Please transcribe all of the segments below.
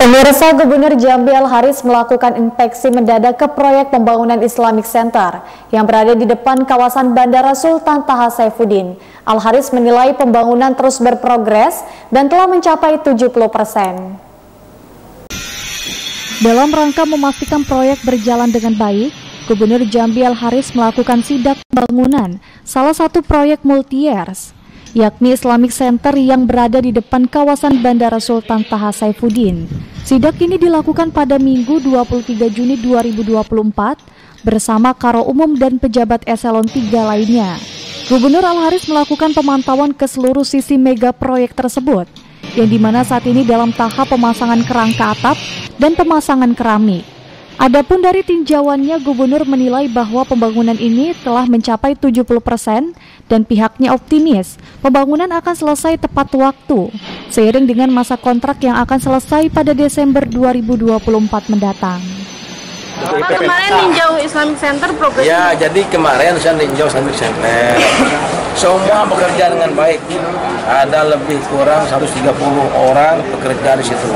Pemirsa Gubernur Jambi Al Haris melakukan inspeksi mendadak ke proyek pembangunan Islamic Center yang berada di depan kawasan Bandara Sultan Taha Saifuddin. Al Haris menilai pembangunan terus berprogres dan telah mencapai 70 persen. Dalam rangka memastikan proyek berjalan dengan baik, Gubernur Jambi Al Haris melakukan sidak pembangunan salah satu proyek multi-years yakni Islamic Center yang berada di depan kawasan Bandara Sultan Taha Saifuddin. Sidak ini dilakukan pada Minggu 23 Juni 2024 bersama Karo Umum dan pejabat eselon 3 lainnya. Gubernur Al-Haris melakukan pemantauan ke seluruh sisi mega proyek tersebut, yang di mana saat ini dalam tahap pemasangan kerangka atap dan pemasangan keramik. Adapun dari tinjauannya, Gubernur menilai bahwa pembangunan ini telah mencapai 70 persen dan pihaknya optimis pembangunan akan selesai tepat waktu, seiring dengan masa kontrak yang akan selesai pada Desember 2024 mendatang. Pak kemarin ninjau Islamic Center progres. Ya, jadi kemarin saya ninjau Islamic Center. Semua bekerja dengan baik. Ada lebih kurang 130 orang bekerja di situ.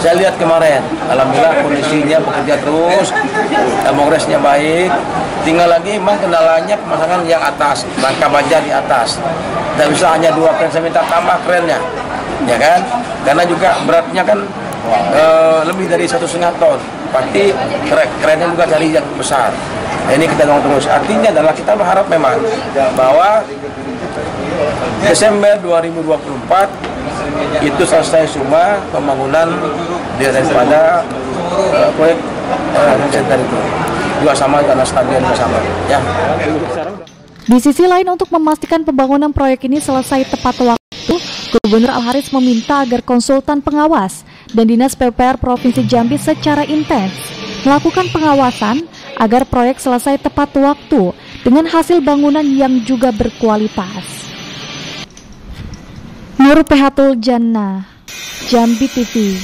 Saya lihat kemarin, alhamdulillah kondisinya bekerja terus, progresnya baik. Tinggal lagi memang kendalanya pemasangan yang atas, rangka baja di atas. Dan bisa hanya dua kren, saya minta tambah kerennya, ya kan? Karena juga beratnya kan uh, lebih dari satu setengah ton. Pasti kerennya juga dari yang besar. Ini kita terus. Artinya adalah kita berharap memang bahwa Desember 2024 itu selesai semua pembangunan daripada uh, proyek uh, center itu juga sama karena stadion juga sama ya. Di sisi lain untuk memastikan pembangunan proyek ini selesai tepat waktu, Gubernur Al-Haris meminta agar konsultan pengawas dan Dinas PPR Provinsi Jambi secara intens melakukan pengawasan agar proyek selesai tepat waktu dengan hasil bangunan yang juga berkualitas. Nur Pehatul Jannah, Jambi TV